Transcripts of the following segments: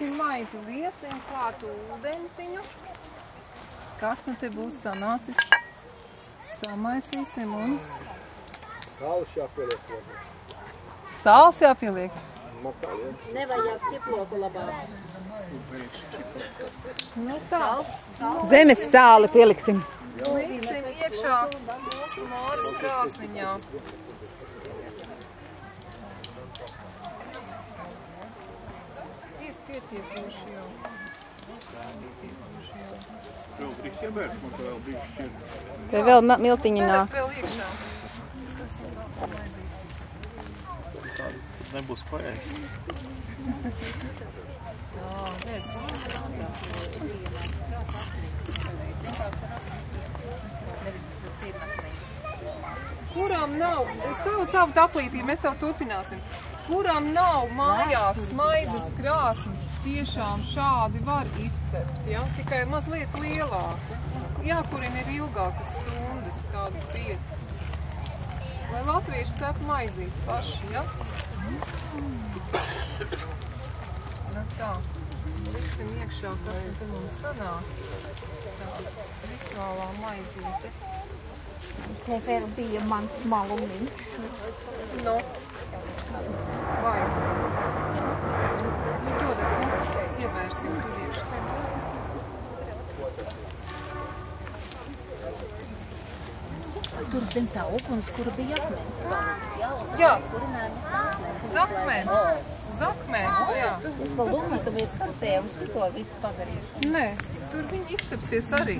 Taisīsim maizi, liesim klāt ūdentiņu. Kas nu te būs sanācis? Samaisīsim un Sāls jāpieliek sāls jāpieliek. Nevajag ķiploku labāk. Nu tā, Zemes sāli pieliksim. liksim iekšā mūsu māras krāsniņā. Pietiekoši jau. Pietiekoši jau. Vēl drīkst iebērt, man vēl bišķi ir. Vai vēl miltiņi nāk? vēl iekšā. Tas ir tā maizīt. Nebūs paēst. Jā, redz. Kuram nav, stāv savu taplītī, mēs jau turpināsim. Kuram nav mājās maizes krāsnes, tiešām šādi var izcept, ja? tikai mazliet lielāku. Jākurina ir ilgākas stundas, kādas piecas. Lai latvieši cep maizīt paši, ja? Nu tā, liksim iekšā, kas nu te mums sanāk. Tā rituālā maizīte. Te vēl bija mans malumiņš. Nu, vai? Nu, dodat, nu, ievērsim tur zem tā uguns, kur bija akmens palicis, jā? Jā. kurinājums akmens. Uz akmens. Uz akmens, jā. Es vēl domāju, ka mēs karsējam šo visu padarīšu. Nē, tur viņi izcepsies arī.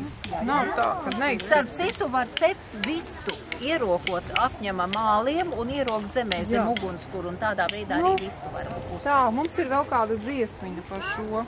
Nav tā, ka Starp neizcepsies. citu var cept vistu, ierokot apņema māliem un ierok zemē zem Jā. ugunskura un tādā veidā arī vistu var uzsākt. Tā, mums ir vēl kāda dziesmiņa par šo.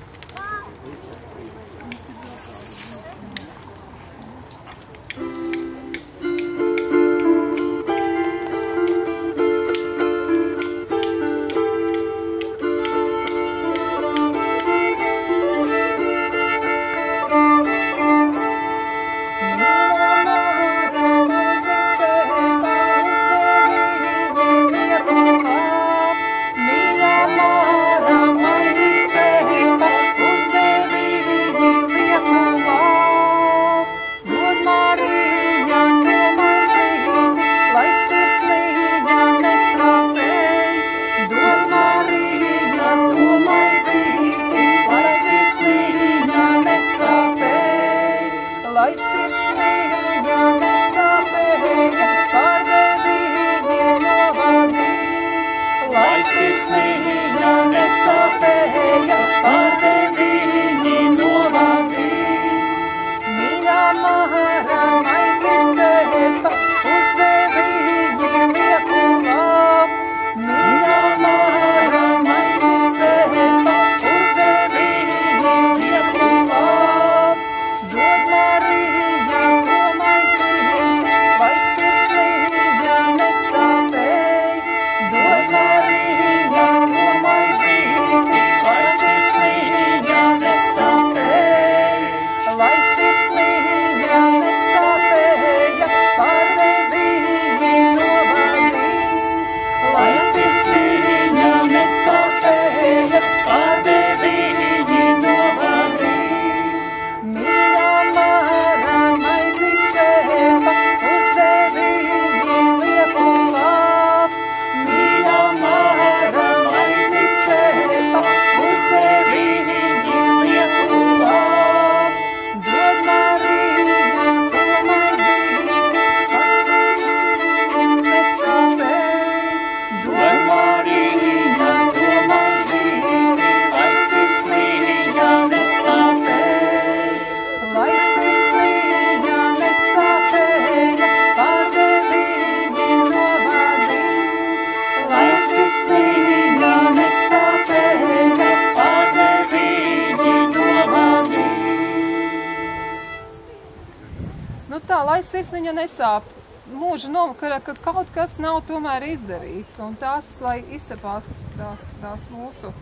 Mūža novakara, ka kaut kas nav tomēr izdarīts, un tas, lai izcepās tās, tās mūsu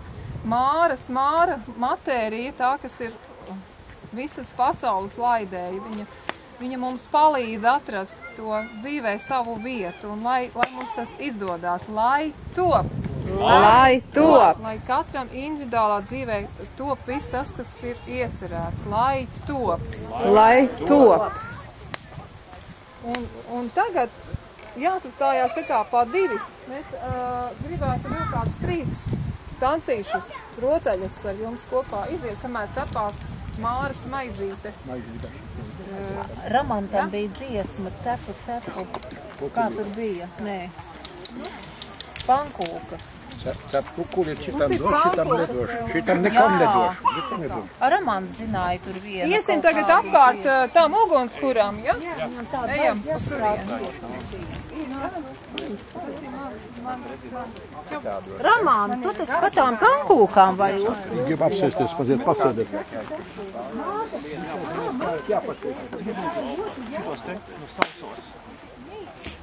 māras, māra matērija, tā, kas ir visas pasaules laidēja, viņa, viņa mums palīdz atrast to dzīvē savu vietu, un lai, lai mums tas izdodās, lai top! Lai top. lai katram individuālā dzīvē top viss tas, kas ir iecerēts, lai top. Lai top. Un, un tagad jāsastājās tā kā pa divi. Mēs uh, gribētu vēl kādas trīs stancīšus, rotaļas ar jums kopā iziet, kamēr cepās Māras maizīte. Ramantam bija dziesma, cepu, cepu. Kā tur bija? Nē. Pankūkas. Cep kukuli šitam ir šitam kalpokas nedos. vēl. Šitam nekam Jā. nedos. Nekam nedos. Ramans zināja tur vienu. Iesim tagad apkārt tām ugunskurām, ja? Ejam uz turieni. Ramāna, tu taču par tām pankūkām vai uz? Es gribu apsēsties, paziet pasēdēt. Šitos te no sausos.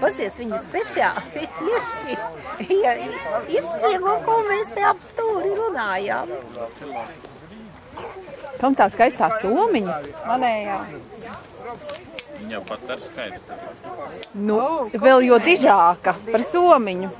Pasies, viņa speciāli ja, izsmiego, ko mēs te ap stūri runājām. Kam tā skaistā somiņa? Manējā. Viņa pat ar skaistu. Nu, vēl jo dižāka par somiņu.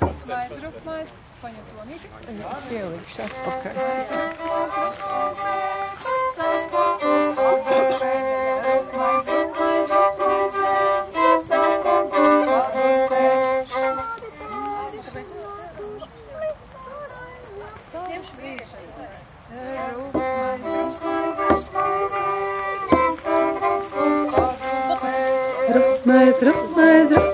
Rupmais, rupmais, paņem to nīti. Rupmais, rupmais, rupmais, visas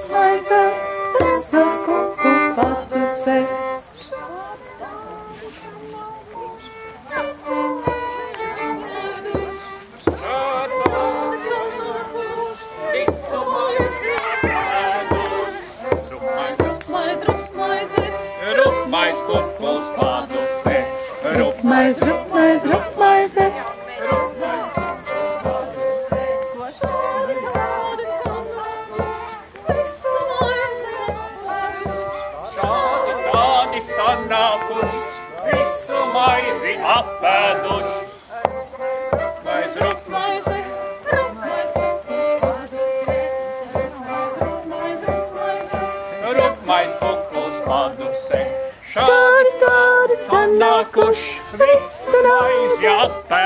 sanākuši, visu maizi apēduši. Mēs padusē. Šādi tādi sanākuši, visu maizi apēduši.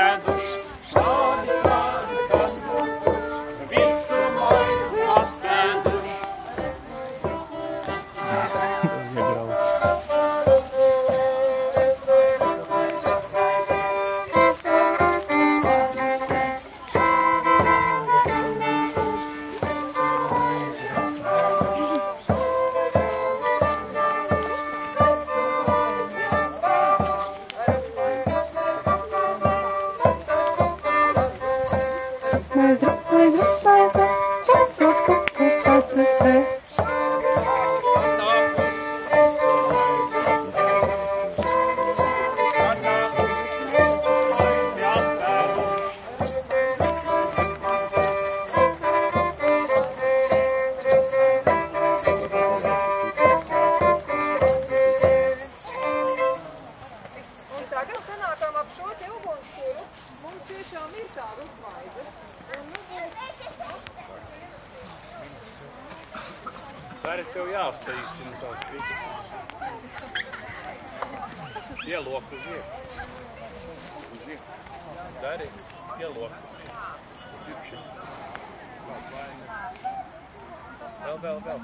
Vēl, vēl.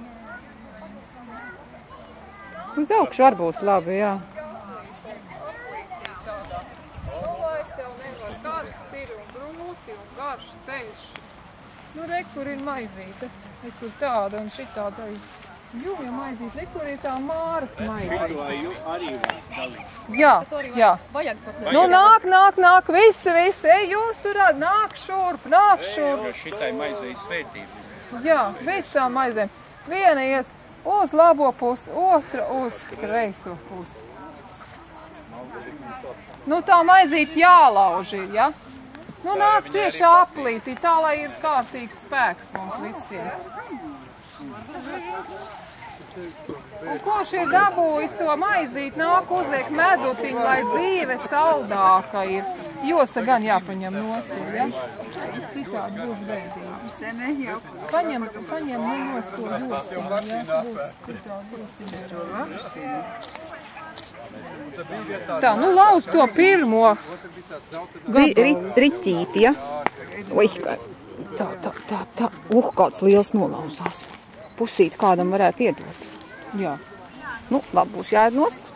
Uz augšu var būs labi, jā. Olais jau nevar karsts ir un grūti un garš ceļš. Nu, re, kur ir maizīte. Re, kur tāda un šitāda. Jūja maizīt, re, kur ir tā māras maizīt. Lai jū arī var dalīt. Jā, jā. Vajag pat Nu, nāk, nāk, nāk, visi, visi, ej, jūs tur, nāk šurp, nāk šurp. Jo šitai maizei svētība. Jā, visām maizēm. Viena ies uz labo pusi, otra uz kreiso pusi. Nu, tā maizīt jālauž ir, ja? Nu, nāk cieši aplītī, tā, lai ir kārtīgs spēks mums visiem. Un kurš ir dabūjis to maizīt, nāk uzliek medutiņu, lai dzīve saldāka ir. Josta gan jāpaņem nost, ir, ja? Citādi būs bēdīgi. Paņem, paņem nenos to jostiņu, ja? Būs citādi būs bēdīgi. Tā, nu lauz to pirmo. Ri, ri, riķīti, ja? Oi, kā- tā, tā, tā, tā. Uh, kāds liels nolauzās. Pusīt kādam varētu iedot. Jā. Nu, labi, būs jāiet nost.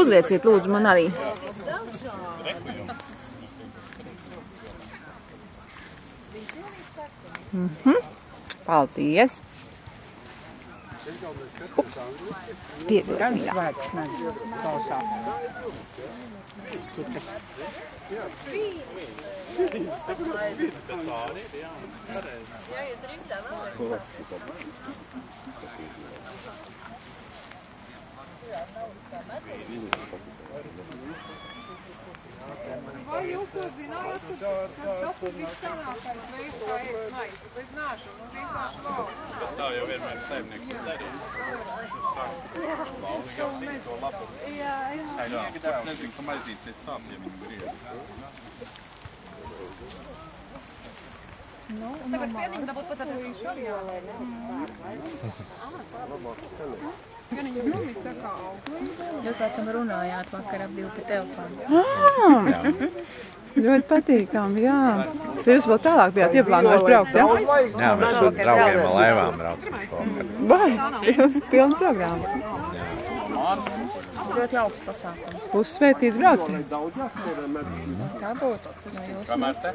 Uzlieciet, lūdzu, man arī. Mhm. Paldies. Ups. Pievienot. Vai jūs to zinājāt, ka ka tas ir vissanākais veids, kā ēst maizi? Bez nāšanu, nu vienkārši lauzt. Tā jau vienmēr saimnieks ir darījis. Lauzi jau zina to labu. Jā, jā. Kurš nezinu, ka maizīt pēc sāp, ja viņi griež. Tagad pienīgi dabūt pat tādu tā kā auglība. Jūs laikam runājāt vakar ap divu pa telefonu. Ļoti patīkami, jā. Tad jūs vēl tālāk bijāt ieplānojuši braukt, jā? Jā, mēs ar draugiem ar laivām braucam šovakar. Vai? Pilna programma. Ļoti jauks pasākums. Būs svētīts brauciens. Tā būtu. No jūsu Kamēr mītas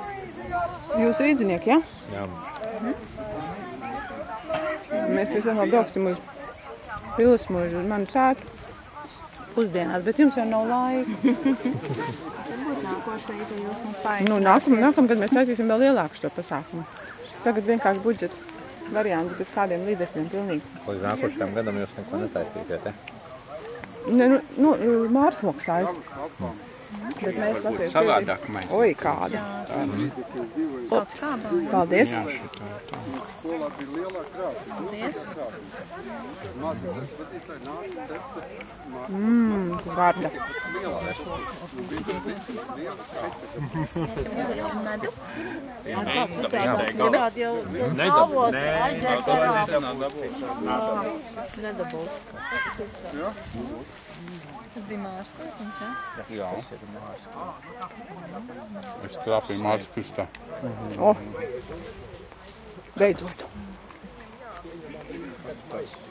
Jūs rīdzinieki, jā? Jā. Mēs pēc tam vēl brauksim uz Pilsmužu, uz manu sētu pusdienās, bet jums jau nav laika. Nu, nākam, nākam, kad mēs taisīsim vēl lielāku šo pasākumu. Tagad vienkārši budžeta varianti bez kādiem līdzekļiem pilnīgi. Līdz nākošajam gadam jūs neko netaisīsiet, ja? Ne, nu, nu, mārsmoks tājas. Bet mēs Latvijas Savādāk maizīt. Oi, kāda. Ops. Paldies. Jā, šitā tā. Skolā bija lielā krāsa. Paldies. Mazā skatītāji nāk, cepta. Vārda. Tas bija Mārcis. Jā, tas ir Mārcis. Es trāpīju Mārcis kristā. Oh. Beidzot. Thank you.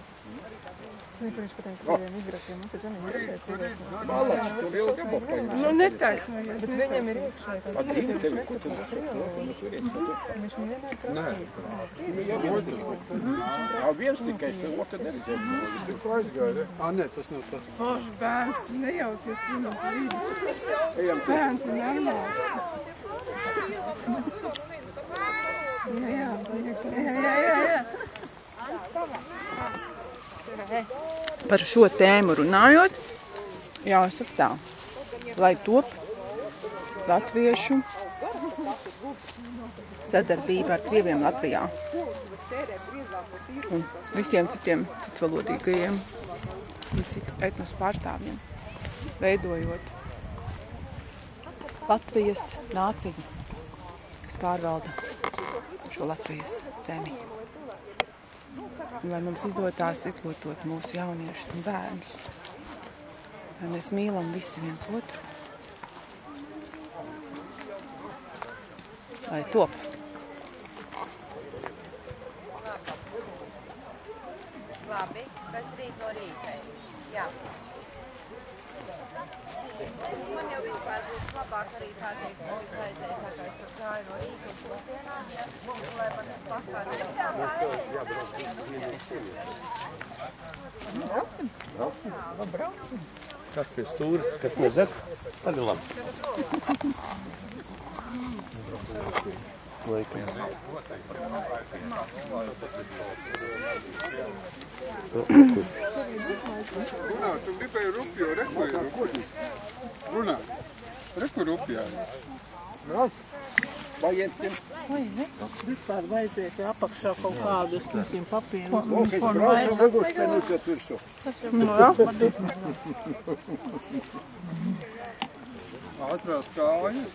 Tas bija Mārs Kūtiņš, jā? Es trāpīju Mārtas pirkstā. O, beidzot. Malači, tu lielu gabalu paņem. Nu, netaisnojies. Bet viņam ir iekšā. A divi tevi, ko tu Nē. Jā, viens tikai, tu otru neredzēji. Tikko aizgāja, ne? Ā, nē, tas nav tas. Forš bērns, tu nejaucies pirmā brīdī. Ejam, Bērns ir normāls. Jā, jā, jā, jā, jā, jā. Par šo tēmu runājot, jāsaka tā, lai top latviešu sadarbība ar krieviem Latvijā. Un visiem citiem citvalodīgajiem un citu etnosu pārstāvjiem, veidojot Latvijas nāciju, kas pārvalda šo Latvijas zemi. Un lai mums izdotās izglītot mūsu jauniešus un bērnus, lai mēs mīlam visi viens otru, lai top. Labi, kas rīt no rīta? Jā. Man jau vispār būtu labāk arī tā teikt, ka es aizēju, tā kā es tur gāju no rīta uz pusdienām, ja, lai man tas pasākums. Kas pie stūra, kas nedeg, tad ir labi. Laikam. Tu gribēji rupju, reku rupjā. Vispār vajadzētu apakšā kaut kādus, nezinu, papīrus. Ātrās kājas.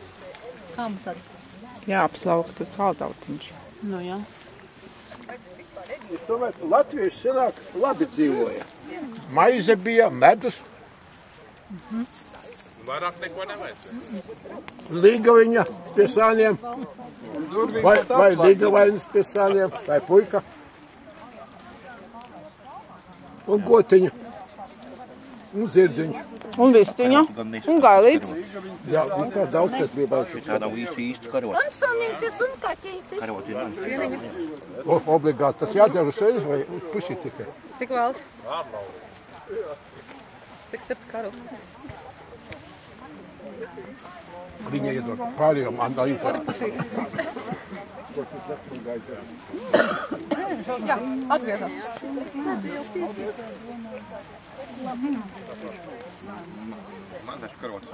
Kam tad? Jāapslauka tas kaltautiņš. Nu jā. Es domāju, ka latvieši senāk labi dzīvoja. Maize bija, medus, Vairāk neko nevajadzēja. līgaviņa pie sāniem, Durvīm vai, vai atslēgt. līgavainis pie sāniem, vai puika. Un gotiņa. Un zirdziņš. Un vistiņa. Un gailīts. Jā, un tā daudz, kas bija baigi. Tā nav īsti īsti karot. Un sunītis un kaķītis. Karot ir man. O, obligāti tas jādara uzreiz vai uz pusi tikai. Cik vēlas? Cik sirds karu? Viņa iedod pārējām arī tā. Jā, atgriezās. Man taču karots.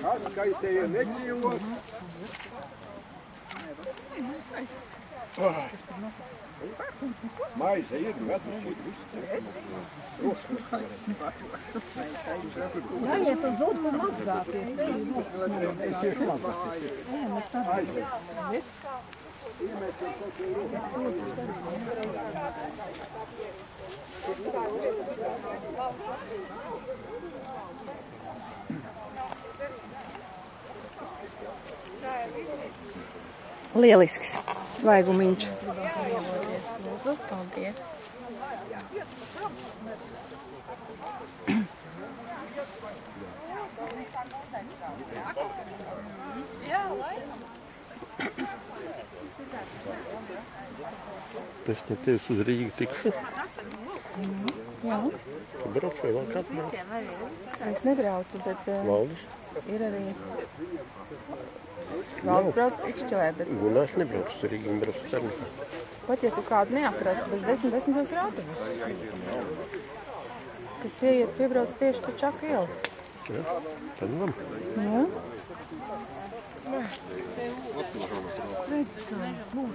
Kā skaitēja nedzīvos? Maize ir, medus ir, viss. Jāiet uz upi mazgāties. Lielisks. Svaigumiņš. Paldies. Es no tevis uz Rīgu tikšu. Jā. Tu brauc vai vēl kāds brauc? Es nebraucu, bet uh, Valdis? ir arī valsts brauc ikšķelē, bet Gunārs nebrauc uz Rīgu, viņa brauc uz Cernikā. pat ja tu kādu neatrastu, bez desmit desmitos ir autobus. Kas pieiet, piebrauc tieši pa Čaku ielu. Ja? Tad nu labi. Nu,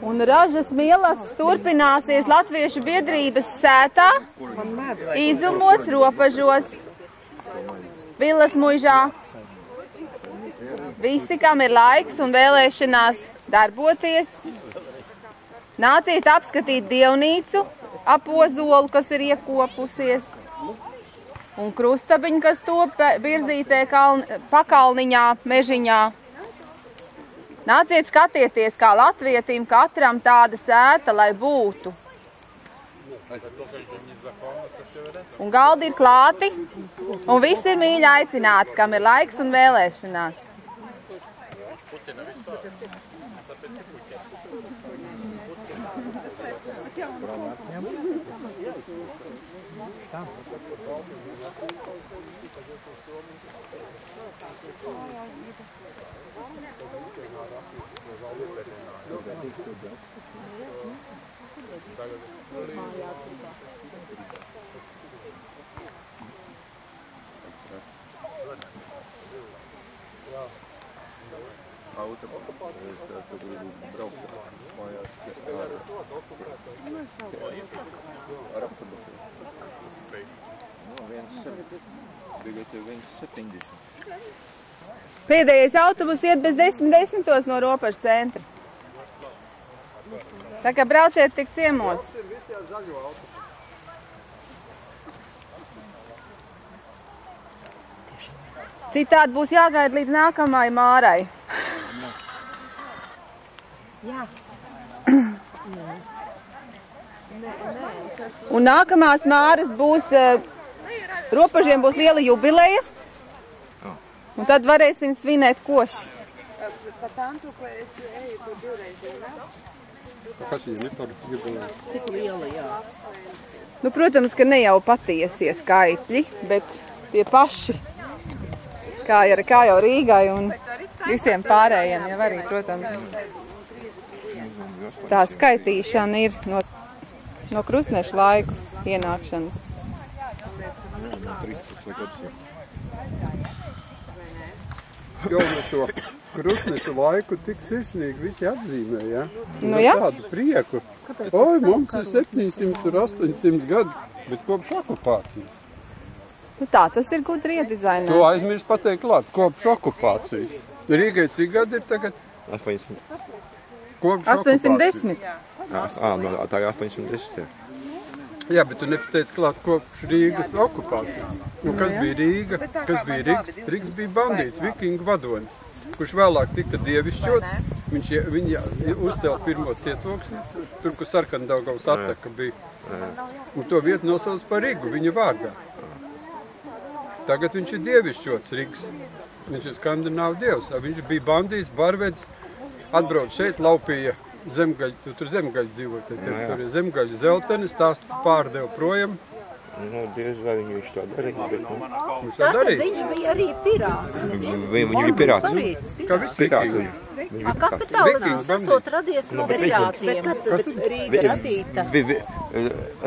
Un ražas mielas turpināsies Latviešu biedrības sētā, izumos, ropažos, vilas muižā. Visi, kam ir laiks un vēlēšanās darboties, nāciet apskatīt dievnīcu, apozolu, kas ir iekopusies, un krustabiņu, kas top virzītē kaln, pakalniņā, mežiņā. Nāciet skatieties, kā latvietim katram tāda sēta, lai būtu. Un galdi ir klāti, un visi ir mīļi aicināti, kam ir laiks un vēlēšanās. Auto. Es tā gribu braukt mājās ar, ar autobusu. Nu, viens, tagad ir viens 70. Pēdējais autobus iet bez 10 desmitos no robežas centra. Tā kā brauciet tik ciemos. ir visi ar zaļo auto. Citādi būs jāgaida līdz nākamajai mārai. Jā. Un nākamās māras būs, eh, robežiem būs liela jubileja. Un tad varēsim svinēt koši. Kas viņam ir par jubileju? Cik liela, jā. Nu, protams, ka ne jau patiesie skaitļi, bet tie paši. Kā, ar, kā jau Rīgai un visiem pārējiem jau arī, protams. Tā skaitīšana ir no, no krustneša laiku ienākšanas. 13 gadus ir. Jau no to krustneša laiku tik sirsnīgi visi atzīmē, ja? Nu Ar jā. Tādu prieku. Oi, mums ir 700 un 800 gadu, bet kopš okupācijas. Nu, tā tas ir gudri To iedizainēts. aizmirst pateikt klāt, kopš okupācijas. Rīgai cik gadi ir tagad? 80. Kopš 810. Ā, no, tā ir 810. Jā, bet tu nepateici klāt kopš Rīgas okupācijas. Nu, kas bija Rīga? Kas bija Rīgas? Rīgas bija bandīts, vikingu vadonis, kurš vēlāk tika dievišķots. Viņš viņa uzcēla pirmo cietoksni, tur, kur Sarkandaugavas attaka bija. Un to vietu nosauc par Rīgu, viņa vārdā. Tagad viņš ir dievišķots Rīgas. Viņš ir skandināvu dievs. Viņš bija bandīts, barvedis, atbrauc šeit, laupīja zemgaļu, tu tur zemgaļu dzīvo, jā. tur ir zemgaļu zeltenis, tās pārdeva projām. Nu, diez vai viņš to darīja, bet nu, Viņš tā Tātad darīja. viņš bija arī pirāts. viņi, viņi bija pirāti. Arī. Kā visi Pirāti. vikingi. Viņi A. Kapitālisms esot radies no Nu, bet pirātiem. Vikings. Kad tad Rīga radīta? Vi- vi-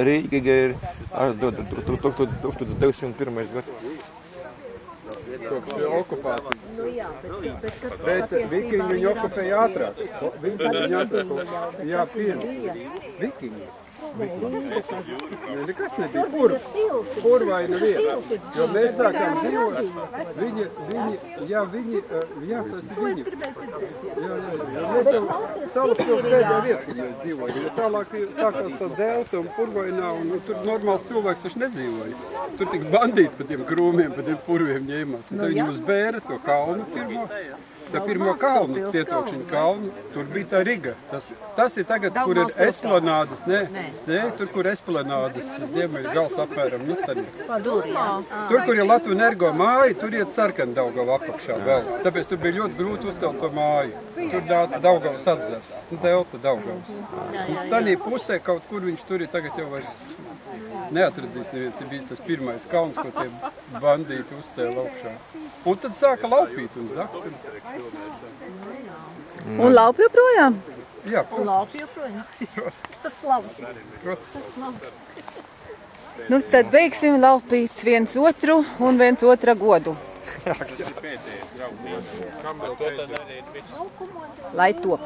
Rīga ir ar do- do- do- do- do- do- 1201. gads. Kopš okupācijas. Nu jā, bet, bet Bet vikingi viņu okupēja ātrāk. Viņi viņu atrada. Jā, pirms. Vikingi. Ne, nekas nebija. Pur, purvaina vieta. Jo mēs sākām dzīvot. Viņi, viņi, jā, viņi, eh, jā, tas ir viņi. Jā, jā, jā. Mēs jau salaptos pēdējā vieta, kur mēs dzīvojam. Jo tālāk sākās tā delta un purvainā, un nu, tur normāls cilvēks taču nedzīvoja. Tur tik bandīti pa tiem krūmiem, pa tiem purviem ņēmās. Un tad viņi uzbēra to kalnu pirmo. Tā pirmo kalnu, cietokšņu kalnu, tur bija tā Riga. Tas, tas ir tagad, kur ir esplanādes, ne, ne, tur, kur esplanādes, ziemeļu gals apmēram, nu tad. Tur, kur ir Latvijas energo māja, tur iet sarkana Daugava apakšā vēl. Tāpēc tur bija ļoti grūti uzcelt to māju. Tur nāca Daugavas atzars, nu, Delta Daugavas. Un Tanī pusē kaut kur viņš tur ir tagad jau vairs neatradīs neviens, ir bijis tas pirmais kauns, ko tie bandīti uzcēla augšā. Un tad sāka laupīt un zakt. un- Un laupi joprojām? Jā, Un laupi joprojām. Tas labs. protams. Tas labs. Nu, tad beigsim laupīt viens otru un viens otra godu. Lai top.